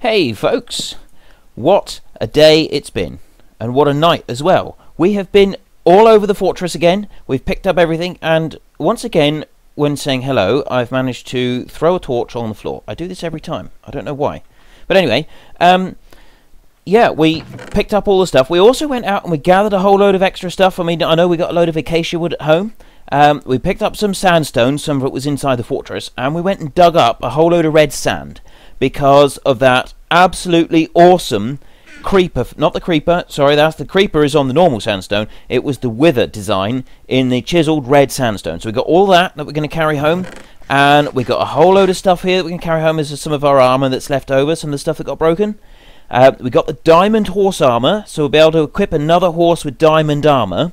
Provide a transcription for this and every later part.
Hey, folks! What a day it's been, and what a night as well. We have been all over the fortress again. We've picked up everything, and once again, when saying hello, I've managed to throw a torch on the floor. I do this every time. I don't know why. But anyway, um, yeah, we picked up all the stuff. We also went out and we gathered a whole load of extra stuff. I mean, I know we got a load of acacia wood at home. Um, we picked up some sandstone, some of it was inside the fortress, and we went and dug up a whole load of red sand because of that absolutely awesome creeper. Not the creeper, sorry, that's the creeper is on the normal sandstone. It was the wither design in the chiseled red sandstone. So we got all that that we're going to carry home. And we got a whole load of stuff here that we can carry home as some of our armor that's left over, some of the stuff that got broken. Uh, we got the diamond horse armor, so we'll be able to equip another horse with diamond armor.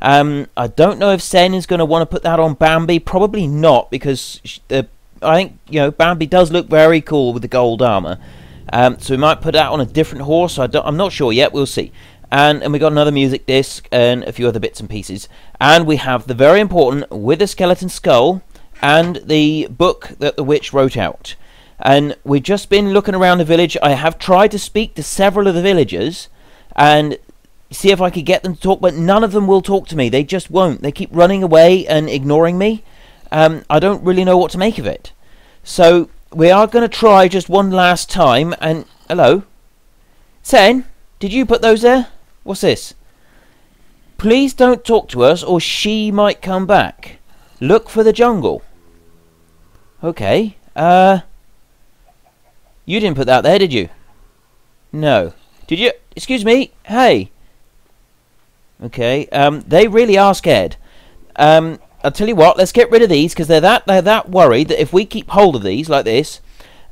Um, I don't know if Sen is going to want to put that on Bambi. Probably not, because I think you know Bambi does look very cool with the gold armor. Um, so we might put that on a different horse. I am not sure yet. We'll see. And and we got another music disc and a few other bits and pieces. And we have the very important with a skeleton skull and the book that the witch wrote out. And we've just been looking around the village. I have tried to speak to several of the villagers and see if I could get them to talk, but none of them will talk to me. They just won't. They keep running away and ignoring me. Um, I don't really know what to make of it. So we are going to try just one last time. And hello, Sen, did you put those there? What's this? Please don't talk to us, or she might come back. Look for the jungle. Okay. Uh. You didn't put that there, did you? No. Did you? Excuse me. Hey. Okay. Um. They really are scared. Um. I'll tell you what, let's get rid of these because they're that they're that worried that if we keep hold of these like this,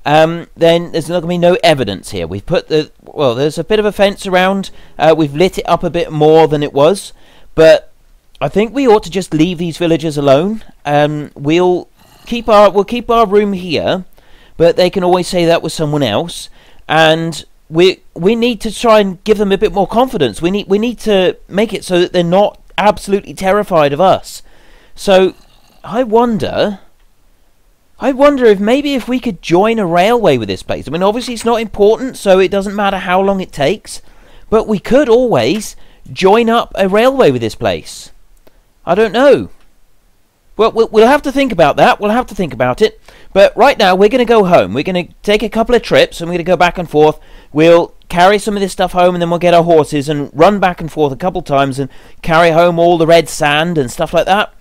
um, then there's not going to be no evidence here. We've put the well, there's a bit of a fence around. Uh, we've lit it up a bit more than it was, but I think we ought to just leave these villagers alone. Um, we'll keep our we'll keep our room here, but they can always say that was someone else, and we we need to try and give them a bit more confidence. We need we need to make it so that they're not absolutely terrified of us. So, I wonder. I wonder if maybe if we could join a railway with this place. I mean, obviously it's not important, so it doesn't matter how long it takes. But we could always join up a railway with this place. I don't know. Well, we'll have to think about that. We'll have to think about it. But right now, we're going to go home. We're going to take a couple of trips, and we're going to go back and forth. We'll carry some of this stuff home, and then we'll get our horses and run back and forth a couple times and carry home all the red sand and stuff like that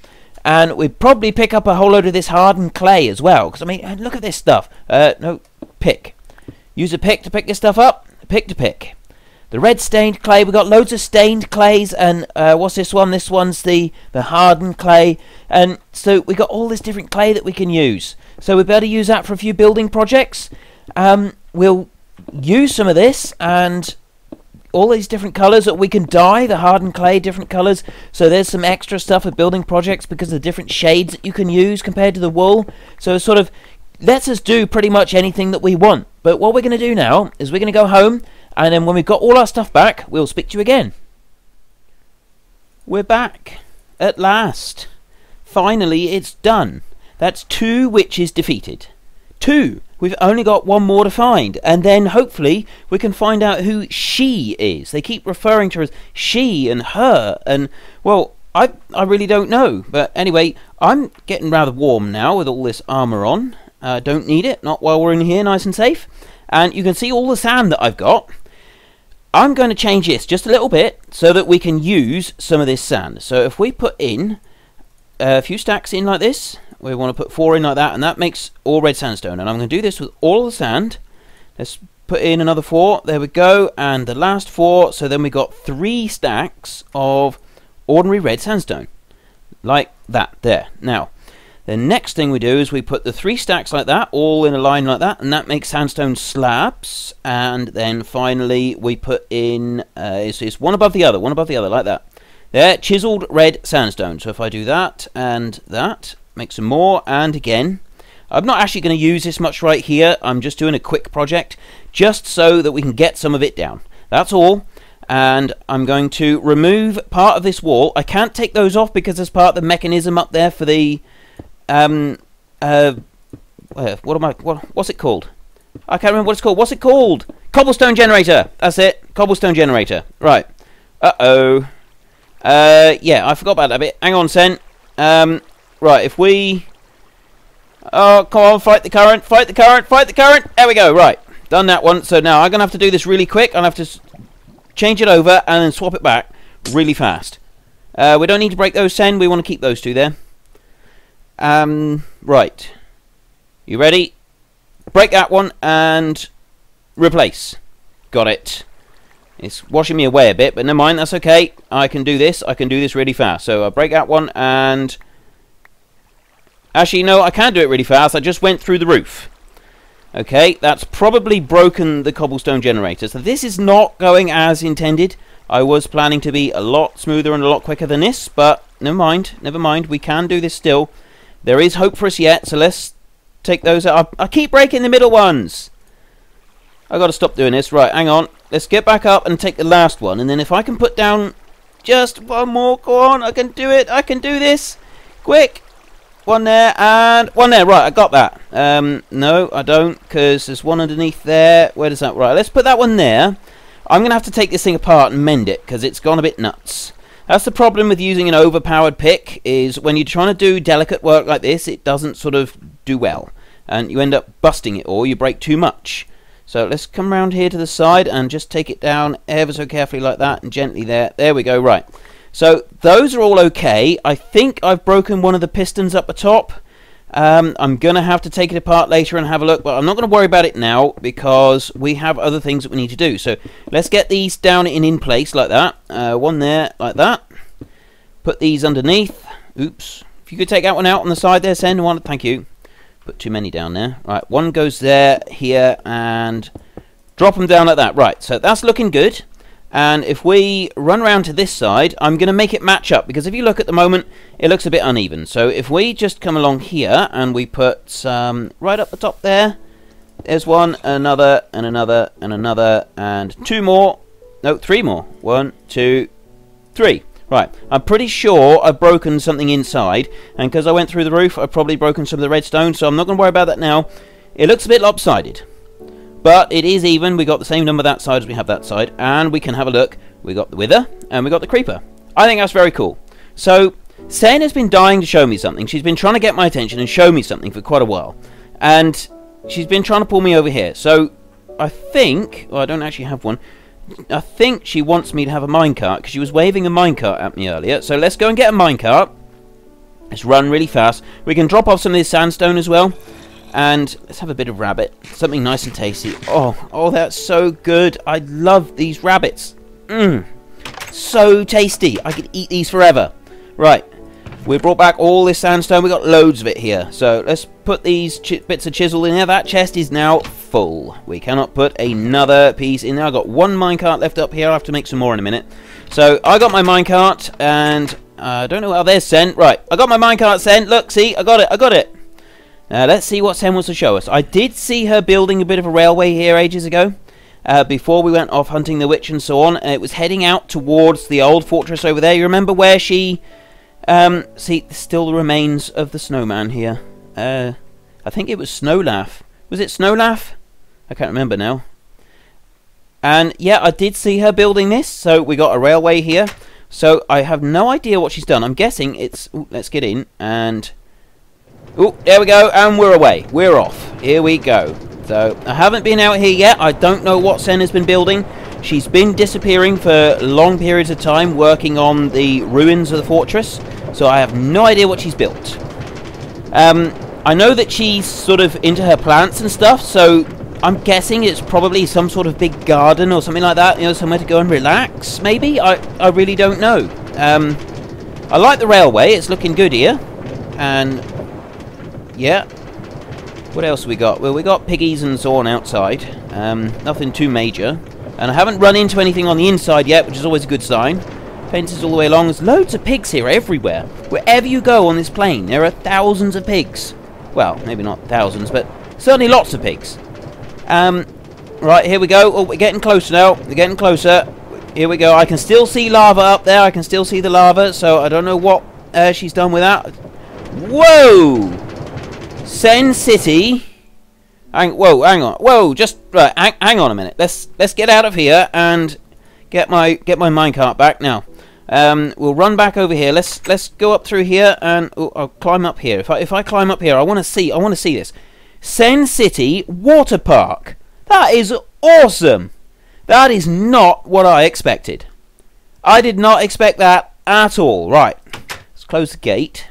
and we'd probably pick up a whole load of this hardened clay as well. Because I mean, look at this stuff. Uh, no, pick. Use a pick to pick this stuff up. Pick to pick. The red stained clay. We've got loads of stained clays, and uh, what's this one? This one's the the hardened clay, and so we've got all this different clay that we can use. So we'd better use that for a few building projects. Um, we'll use some of this and all these different colours that we can dye, the hardened clay, different colours. So there's some extra stuff for building projects because of the different shades that you can use compared to the wool. So sort of lets us do pretty much anything that we want. But what we're going to do now is we're going to go home, and then when we've got all our stuff back, we'll speak to you again. We're back. At last. Finally, it's done. That's two witches defeated. Two! We've only got one more to find, and then hopefully we can find out who she is. They keep referring to her as she and her, and well, I I really don't know. But anyway, I'm getting rather warm now with all this armor on. Uh, don't need it, not while we're in here, nice and safe. And you can see all the sand that I've got. I'm going to change this just a little bit so that we can use some of this sand. So if we put in a few stacks in like this, we want to put four in like that, and that makes all red sandstone. And I'm going to do this with all the sand. Let's put in another four. There we go. And the last four. So then we got three stacks of ordinary red sandstone. Like that there. Now, the next thing we do is we put the three stacks like that, all in a line like that, and that makes sandstone slabs. And then finally we put in, uh, it's, it's one above the other, one above the other, like that. There, chiseled red sandstone. So if I do that and that, make some more, and again, I'm not actually going to use this much right here. I'm just doing a quick project, just so that we can get some of it down. That's all. And I'm going to remove part of this wall. I can't take those off because there's part of the mechanism up there for the... Um, uh, what am I... What, what's it called? I can't remember what it's called. What's it called? Cobblestone generator. That's it. Cobblestone generator. Right. Uh-oh. Uh, yeah, I forgot about that bit. Hang on, Sen. Um, right, if we... Oh, come on, fight the current, fight the current, fight the current. There we go, right. Done that one. So now I'm going to have to do this really quick. I'll have to change it over and then swap it back really fast. Uh, we don't need to break those 10. We want to keep those two there. Um, right. You ready? Break that one and replace. Got it. It's washing me away a bit, but never mind, that's okay. I can do this. I can do this really fast. So I break that one and... Actually, no, I can do it really fast. I just went through the roof. Okay, that's probably broken the cobblestone generator. So this is not going as intended. I was planning to be a lot smoother and a lot quicker than this, but never mind, never mind. We can do this still. There is hope for us yet, so let's take those out. I, I keep breaking the middle ones. i got to stop doing this. Right, hang on. Let's get back up and take the last one. And then if I can put down just one more, go on. I can do it. I can do this. Quick. One there and one there. Right, I got that. Um, no, I don't, because there's one underneath there. Where does that... Right, let's put that one there. I'm going to have to take this thing apart and mend it, because it's gone a bit nuts. That's the problem with using an overpowered pick, is when you're trying to do delicate work like this, it doesn't sort of do well. And you end up busting it, or you break too much. So let's come around here to the side and just take it down ever so carefully like that, and gently there. There we go, right. So those are all okay. I think I've broken one of the pistons up the top. Um, I'm going to have to take it apart later and have a look, but I'm not going to worry about it now because we have other things that we need to do. So let's get these down in in place like that. Uh, one there, like that. Put these underneath. Oops. If you could take that one out on the side there, send one. Thank you. Put too many down there. Right, one goes there, here, and drop them down like that. Right, so that's looking good. And if we run around to this side, I'm going to make it match up, because if you look at the moment, it looks a bit uneven. So if we just come along here, and we put um, right up the top there, there's one, another, and another, and another, and two more. No, three more. One, two, three. Right, I'm pretty sure I've broken something inside, and because I went through the roof, I've probably broken some of the redstone, so I'm not going to worry about that now. It looks a bit lopsided. But it is even. We got the same number that side as we have that side. And we can have a look. We got the Wither and we got the Creeper. I think that's very cool. So, Sen has been dying to show me something. She's been trying to get my attention and show me something for quite a while. And she's been trying to pull me over here. So, I think... Well, I don't actually have one. I think she wants me to have a minecart because she was waving a minecart at me earlier. So let's go and get a minecart. Let's run really fast. We can drop off some of this sandstone as well. And let's have a bit of rabbit. Something nice and tasty. Oh, oh, that's so good. I love these rabbits. Mmm. So tasty. I could eat these forever. Right. We brought back all this sandstone. we got loads of it here. So let's put these bits of chisel in there. That chest is now full. We cannot put another piece in there. I've got one minecart left up here. I'll have to make some more in a minute. So I got my minecart and uh, I don't know how they're sent. Right. I got my minecart sent. Look, see, I got it. I got it. Uh, let's see what Sen wants to show us. I did see her building a bit of a railway here ages ago. Uh, before we went off hunting the witch and so on. it was heading out towards the old fortress over there. You remember where she... Um, see, still the remains of the snowman here. Uh, I think it was Snowlaugh. Was it Snowlaugh? I can't remember now. And yeah, I did see her building this. So we got a railway here. So I have no idea what she's done. I'm guessing it's... Ooh, let's get in and... Oh, there we go, and we're away. We're off. Here we go. So, I haven't been out here yet. I don't know what Sen has been building. She's been disappearing for long periods of time, working on the ruins of the fortress. So I have no idea what she's built. Um, I know that she's sort of into her plants and stuff, so I'm guessing it's probably some sort of big garden or something like that, you know, somewhere to go and relax, maybe? I, I really don't know. Um, I like the railway, it's looking good here. And yeah. What else we got? Well, we got piggies and so on outside. Um, nothing too major. And I haven't run into anything on the inside yet, which is always a good sign. Fences all the way along. There's loads of pigs here everywhere. Wherever you go on this plain, there are thousands of pigs. Well, maybe not thousands, but certainly lots of pigs. Um, right, here we go. Oh, we're getting closer now. We're getting closer. Here we go. I can still see lava up there. I can still see the lava, so I don't know what uh, she's done with that. Whoa! Sen City. Hang, whoa, hang on. Whoa, just right. Hang, hang on a minute. Let's let's get out of here and get my get my minecart back now. Um, we'll run back over here. Let's let's go up through here and oh, I'll climb up here. If I if I climb up here, I want to see I want to see this. Sen City Water Park. That is awesome. That is not what I expected. I did not expect that at all. Right, let's close the gate.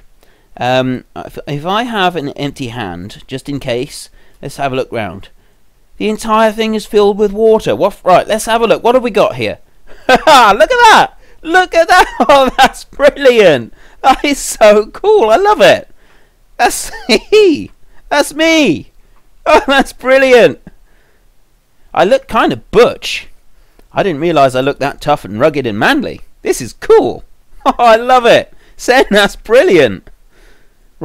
Um, if, if I have an empty hand, just in case, let's have a look round. The entire thing is filled with water. What? Right, let's have a look. What have we got here? look at that! Look at that! Oh, that's brilliant! That is so cool. I love it. That's me. That's me. Oh, that's brilliant. I look kind of butch. I didn't realise I looked that tough and rugged and manly. This is cool. Oh, I love it. Sen, that's brilliant.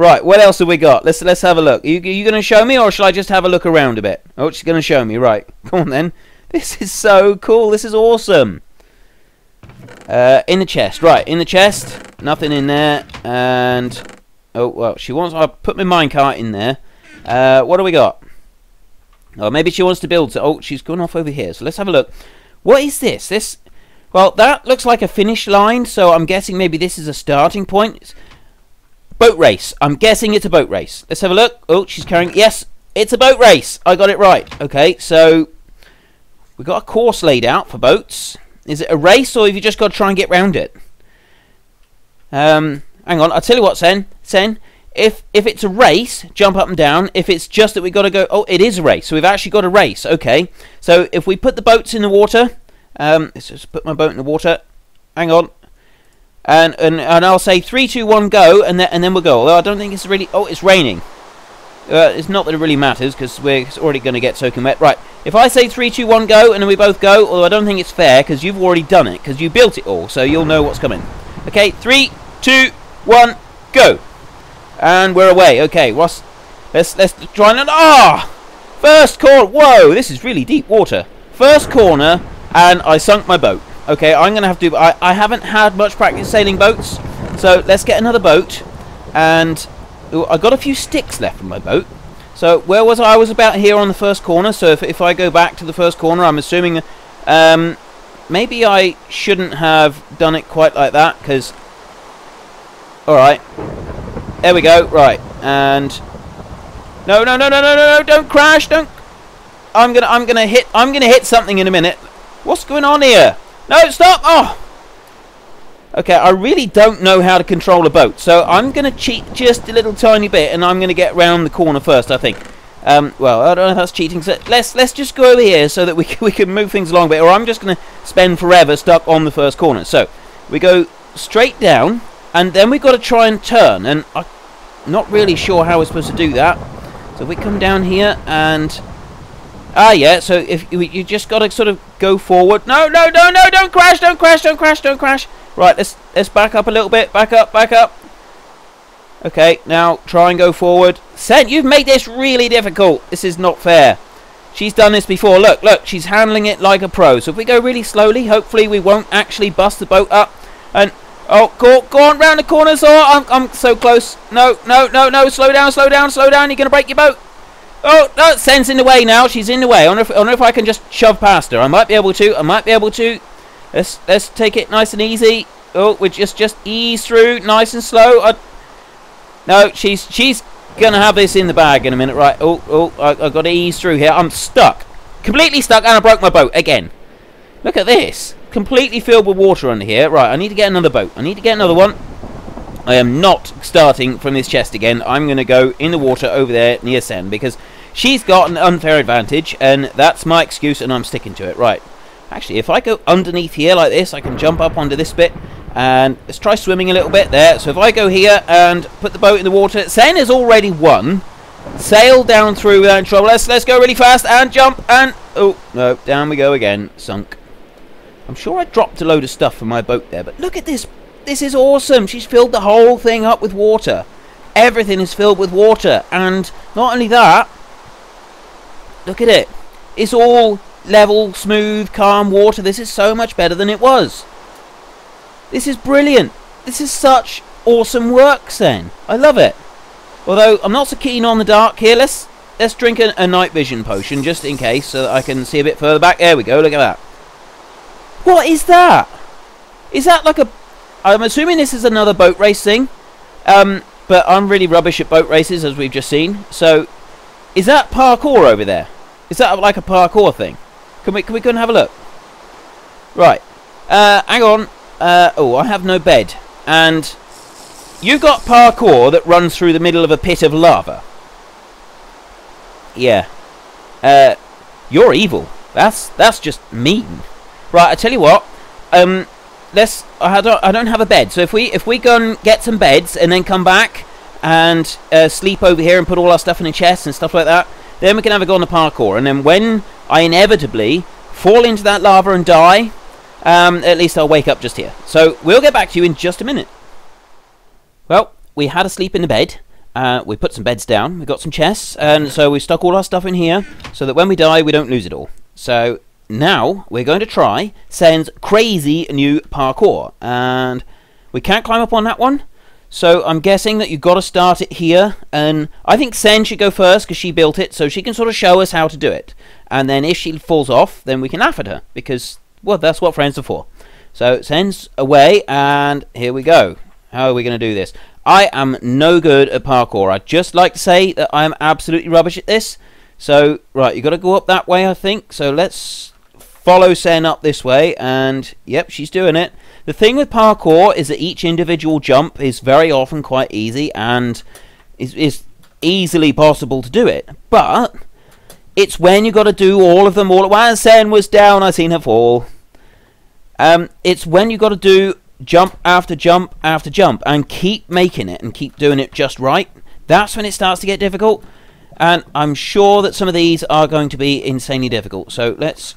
Right, what else have we got? Let's let's have a look. Are you, you going to show me, or shall I just have a look around a bit? Oh, she's going to show me. Right, come on then. This is so cool. This is awesome. Uh, in the chest, right? In the chest, nothing in there. And oh well, she wants. I put my minecart in there. Uh, what do we got? Oh, maybe she wants to build. Oh, she's gone off over here. So let's have a look. What is this? This. Well, that looks like a finish line. So I'm guessing maybe this is a starting point. Boat race. I'm guessing it's a boat race. Let's have a look. Oh, she's carrying. Yes, it's a boat race. I got it right. Okay, so we've got a course laid out for boats. Is it a race or have you just got to try and get round it? Um, hang on. I'll tell you what, Sen. Sen, if if it's a race, jump up and down. If it's just that we've got to go, oh, it is a race. So we've actually got a race. Okay. So if we put the boats in the water, um, let's just put my boat in the water. Hang on and and and I'll say three, two, one, go, and then and then we'll go. Although I don't think it's really. Oh, it's raining. Uh, it's not that it really matters because we're already going to get soaking wet. Right. If I say three, two, one, go, and then we both go, although I don't think it's fair because you've already done it because you built it all, so you'll know what's coming. Okay. Three, two, one, go. And we're away. Okay. Ross, let's let's try and ah. First corner. Whoa, this is really deep water. First corner, and I sunk my boat. Okay, I'm going to have to... I, I haven't had much practice sailing boats, so let's get another boat. And I got a few sticks left from my boat. So where was I? I was about here on the first corner. So if, if I go back to the first corner, I'm assuming... Um, maybe I shouldn't have done it quite like that, because... Alright. There we go. Right. And... No, no, no, no, no, no, no, don't crash, don't... I'm gonna, I'm gonna hit, I'm gonna hit something in a minute. What's going on here? No, stop! Oh! Okay, I really don't know how to control a boat, so I'm going to cheat just a little tiny bit, and I'm going to get round the corner first, I think. Um, well, I don't know if that's cheating, so let's let's just go over here so that we can, we can move things along a bit, or I'm just going to spend forever stuck on the first corner. So, we go straight down, and then we've got to try and turn, and I'm not really sure how we're supposed to do that. So if we come down here, and Ah, yeah, so if you, just got to sort of go forward. No, no, no, no, don't crash, don't crash, don't crash, don't crash. Right, let's let's back up a little bit. Back up, back up. Okay, now try and go forward. Sen, you've made this really difficult. This is not fair. She's done this before. Look, look, she's handling it like a pro. So if we go really slowly, hopefully we won't actually bust the boat up. And, oh, go, go on round the corner, so I'm, I'm so close. No, no, no, no, slow down, slow down, slow down. You're going to break your boat. Oh, Sen's in the way now. She's in the way. I wonder, if, I wonder if I can just shove past her. I might be able to. I might be able to. Let's let's take it nice and easy. Oh, we just just ease through, nice and slow. I, no, she's she's gonna have this in the bag in a minute, right? Oh, oh, I, I got to ease through here. I'm stuck, completely stuck, and I broke my boat again. Look at this, completely filled with water under here. Right, I need to get another boat. I need to get another one. I am not starting from this chest again. I'm going to go in the water over there near Sen because she's got an unfair advantage and that's my excuse and I'm sticking to it. Right. Actually, if I go underneath here like this, I can jump up onto this bit and let's try swimming a little bit there. So if I go here and put the boat in the water, Sen has already won. Sail down through without trouble. Let's let's go really fast and jump and oh no, down we go again. Sunk. I'm sure I dropped a load of stuff from my boat there, but look at this this is awesome. She's filled the whole thing up with water. Everything is filled with water. And not only that, look at it. It's all level, smooth, calm water. This is so much better than it was. This is brilliant. This is such awesome work, Sen. I love it. Although, I'm not so keen on the dark here. Let's, let's drink a, a night vision potion just in case, so that I can see a bit further back. There we go. Look at that. What is that? Is that like a? I'm assuming this is another boat race thing. Um, but I'm really rubbish at boat races, as we've just seen. So, is that parkour over there? Is that like a parkour thing? Can we can we go and have a look? Right. Uh, hang on. Uh, oh, I have no bed, and you've got parkour that runs through the middle of a pit of lava. Yeah. Uh, you're evil. That's that's just mean. Right. I tell you what. Um, let's. I don't. I don't have a bed. So if we if we go and get some beds and then come back and uh, sleep over here and put all our stuff in a chest and stuff like that, then we can have a go on the parkour. And then when I inevitably fall into that lava and die, um, at least I'll wake up just here. So we'll get back to you in just a minute. Well, we had a sleep in the bed. Uh, we put some beds down. We got some chests, and so we stuck all our stuff in here so that when we die, we don't lose it all. So now we're going to try Sen's crazy new parkour, and we can't climb up on that one. So I'm guessing that you've got to start it here, and I think Sen should go first because she built it, so she can sort of show us how to do it. And then if she falls off, then we can laugh at her because, well, that's what friends are for. So Sen's away, and here we go. How are we going to do this? I am no good at parkour. I'd just like to say that I am absolutely rubbish at this. So, right, you've got to go up that way, I think. So let's follow Sen up this way, and yep, she's doing it. The thing with parkour is that each individual jump is very often quite easy and is, is easily possible to do it. But it's when you've got to do all of them all at once. Sen was down, I seen her fall. Um, it's when you've got to do jump after jump after jump and keep making it and keep doing it just right. That's when it starts to get difficult. And I'm sure that some of these are going to be insanely difficult. So let's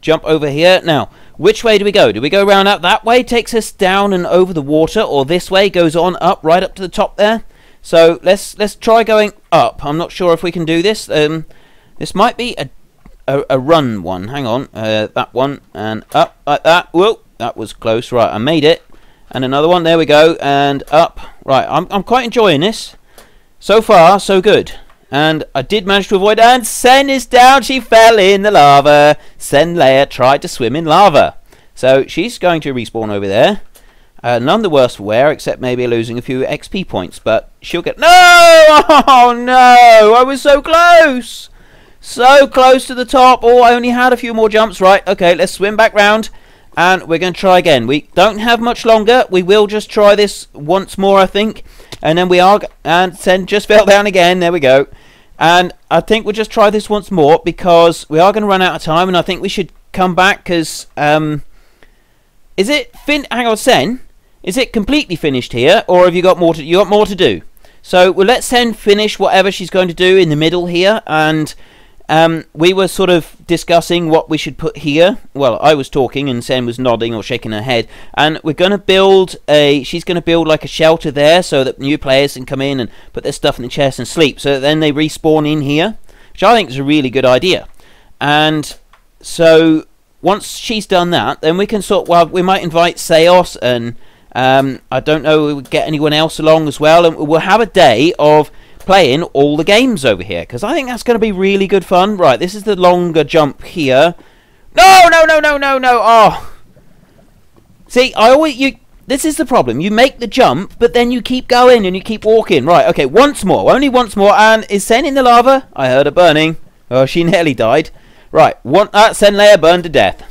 jump over here. Now, which way do we go? Do we go round out that way? Takes us down and over the water, or this way goes on up, right up to the top there. So let's let's try going up. I'm not sure if we can do this. Um, this might be a a, a run one. Hang on, uh, that one and up like that. Whoa, that was close. Right, I made it. And another one. There we go. And up. Right, I'm I'm quite enjoying this. So far, so good. And I did manage to avoid And Sen is down. She fell in the lava. Senleya tried to swim in lava. So she's going to respawn over there. Uh, none the worse for wear, except maybe losing a few XP points. But she'll get... No! Oh, no! I was so close! So close to the top. Oh, I only had a few more jumps. Right, okay, let's swim back round. And we're going to try again. We don't have much longer. We will just try this once more, I think. And then we are... And Sen just fell down again. There we go. And I think we'll just try this once more because we are going to run out of time, and I think we should come back because um, is it fin? Hang on, Sen. Is it completely finished here, or have you got more to? You got more to do. So we'll let Sen finish whatever she's going to do in the middle here, and um, we were sort of discussing what we should put here. Well, I was talking and Sen was nodding or shaking her head. And we're going to build a. She's going to build like a shelter there so that new players can come in and put their stuff in the chest and sleep. So then they respawn in here, which I think is a really good idea. And so once she's done that, then we can sort. Well, we might invite Seos and. Um, I don't know. We'll get anyone else along as well, and we'll have a day of playing all the games over here because I think that's going to be really good fun. Right, this is the longer jump here. No, no, no, no, no, no. Oh, see, I always you. This is the problem. You make the jump, but then you keep going and you keep walking. Right, okay, once more, only once more. And is Sen in the lava? I heard her burning. Oh, she nearly died. Right, one. Uh, Senleya burned to death.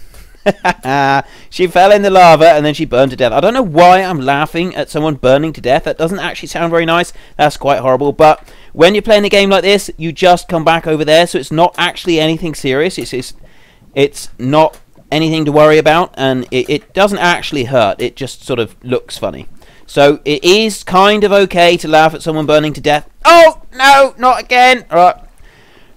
she fell in the lava and then she burned to death. I don't know why I'm laughing at someone burning to death. That doesn't actually sound very nice. That's quite horrible. But when you're playing a game like this, you just come back over there, so it's not actually anything serious. It's it's, it's not anything to worry about, and it, it doesn't actually hurt. It just sort of looks funny. So it is kind of okay to laugh at someone burning to death. Oh no, not again! All right.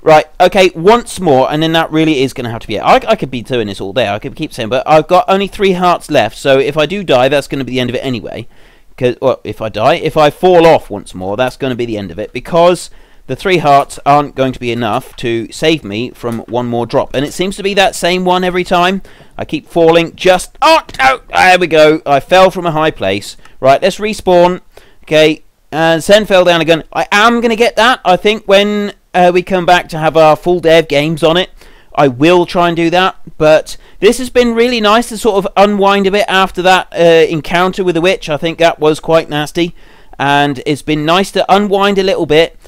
Right, okay, once more, and then that really is going to have to be it. I, I could be doing this all day, I could keep saying, but I've got only three hearts left, so if I do die, that's going to be the end of it anyway. Cause, well, if I die, if I fall off once more, that's going to be the end of it, because the three hearts aren't going to be enough to save me from one more drop. And it seems to be that same one every time. I keep falling, just... Oh, oh, there we go. I fell from a high place. Right, let's respawn. Okay, and Sen fell down again. I am going to get that, I think, when uh, we come back to have our full day of games on it, I will try and do that. But this has been really nice to sort of unwind a bit after that uh, encounter with the witch. I think that was quite nasty, and it's been nice to unwind a little bit.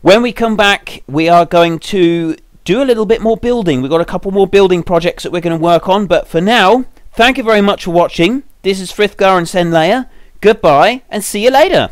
When we come back, we are going to do a little bit more building. We've got a couple more building projects that we're going to work on, but for now, thank you very much for watching. This is Frithgar and Senleya. Goodbye, and see you later.